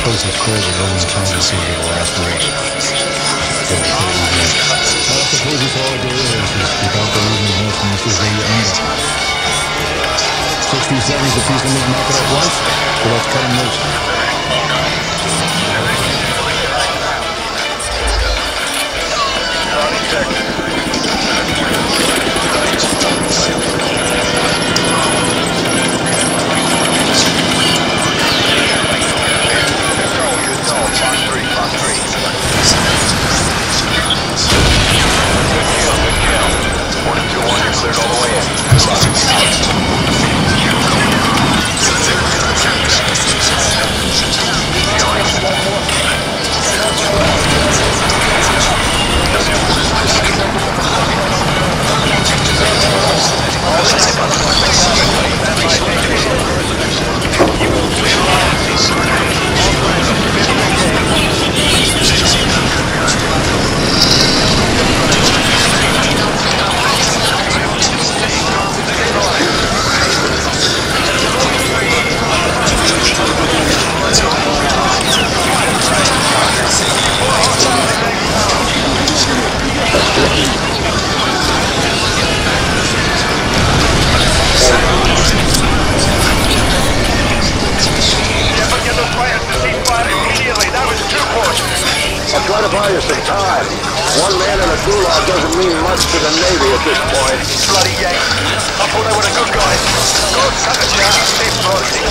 couldn't. Closest squares of Roman transit over the last war. So, I suppose it's all the is without the losing horse and this is where you end up. 67 is a piece of meat knock it up once, so let's cut him loose. Get You some time. One man in a gulag doesn't mean much to the Navy at this point. Bloody Yanks. I thought they were the good guys. God, cut the chance. Stay frosty.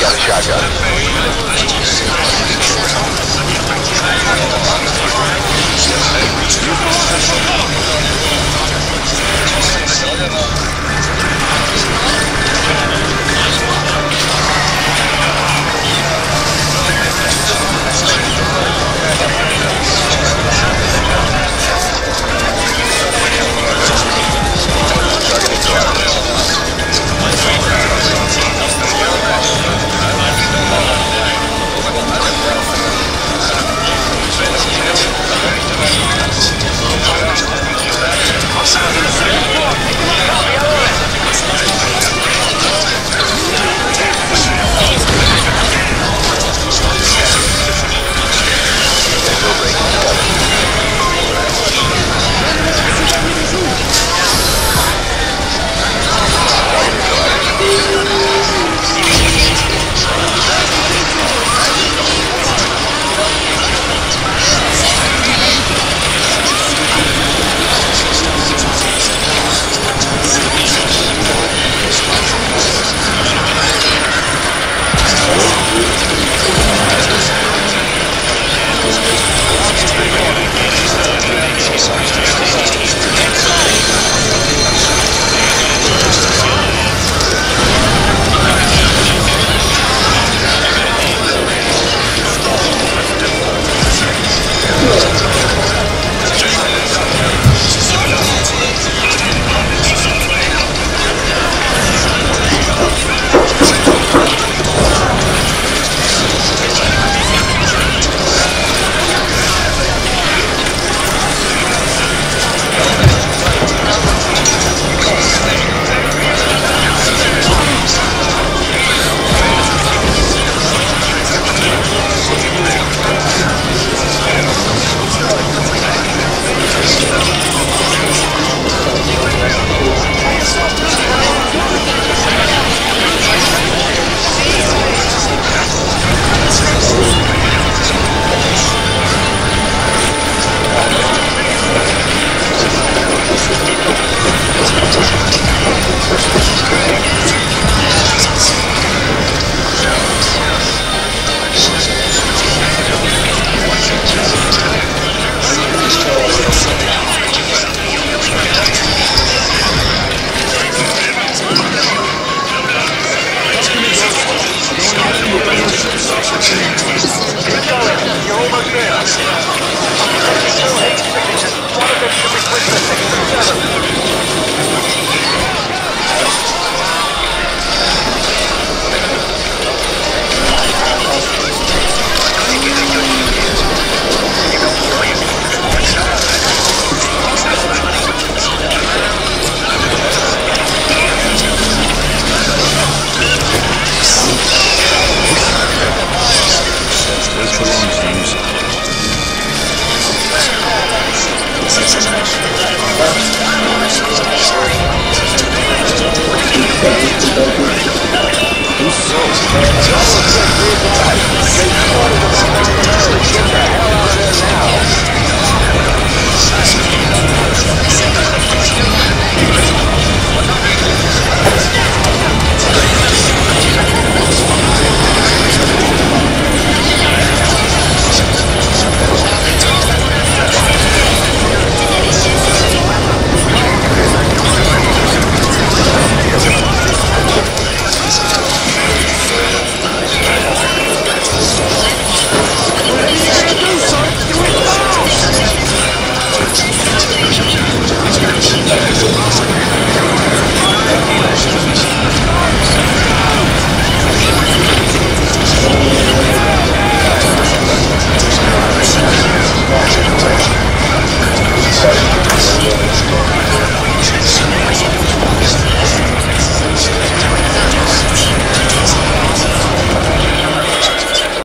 Got a shotgun.